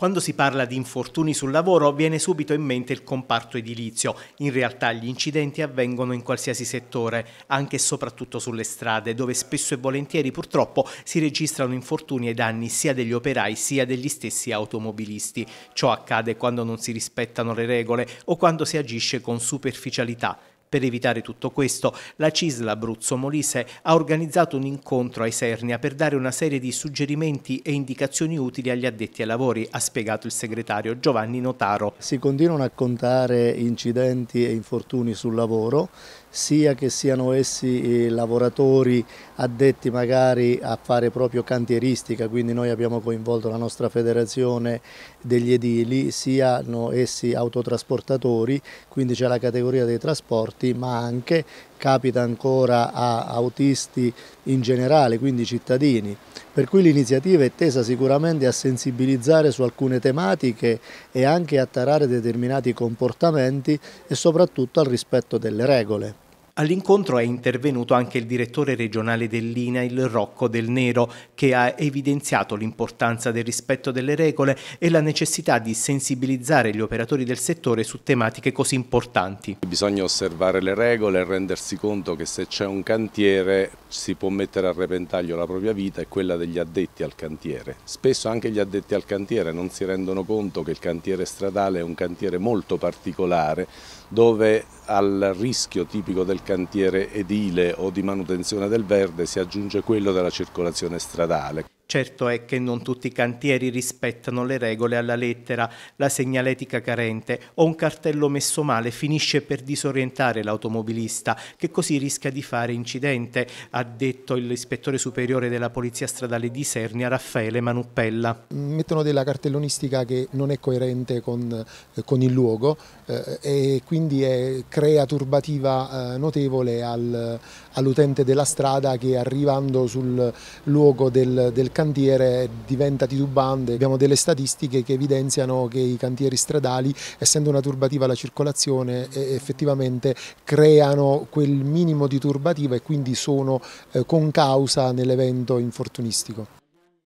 Quando si parla di infortuni sul lavoro viene subito in mente il comparto edilizio. In realtà gli incidenti avvengono in qualsiasi settore, anche e soprattutto sulle strade, dove spesso e volentieri purtroppo si registrano infortuni ai danni sia degli operai sia degli stessi automobilisti. Ciò accade quando non si rispettano le regole o quando si agisce con superficialità. Per evitare tutto questo, la Cisla Abruzzo Molise ha organizzato un incontro a Isernia per dare una serie di suggerimenti e indicazioni utili agli addetti ai lavori, ha spiegato il segretario Giovanni Notaro. Si continuano a contare incidenti e infortuni sul lavoro, sia che siano essi lavoratori addetti magari a fare proprio cantieristica, quindi noi abbiamo coinvolto la nostra federazione degli edili, siano essi autotrasportatori, quindi c'è la categoria dei trasporti, autisti ma anche capita ancora a autisti in generale, quindi cittadini. Per cui l'iniziativa è tesa sicuramente a sensibilizzare su alcune tematiche e anche a tarare determinati comportamenti e soprattutto al rispetto delle regole. All'incontro è intervenuto anche il direttore regionale dell'INA, il Rocco del Nero, che ha evidenziato l'importanza del rispetto delle regole e la necessità di sensibilizzare gli operatori del settore su tematiche così importanti. Bisogna osservare le regole e rendersi conto che se c'è un cantiere si può mettere a repentaglio la propria vita e quella degli addetti al cantiere. Spesso anche gli addetti al cantiere non si rendono conto che il cantiere stradale è un cantiere molto particolare dove al rischio tipico del cantiere edile o di manutenzione del verde si aggiunge quello della circolazione stradale. Certo è che non tutti i cantieri rispettano le regole alla lettera, la segnaletica carente o un cartello messo male finisce per disorientare l'automobilista che così rischia di fare incidente, ha detto l'ispettore superiore della Polizia Stradale di Sernia Raffaele Manuppella. Mettono della cartellonistica che non è coerente con, eh, con il luogo eh, e quindi è, crea turbativa eh, notevole al, all'utente della strada che arrivando sul luogo del, del cantiere diventa titubante. Abbiamo delle statistiche che evidenziano che i cantieri stradali, essendo una turbativa alla circolazione, effettivamente creano quel minimo di turbativa e quindi sono eh, con causa nell'evento infortunistico.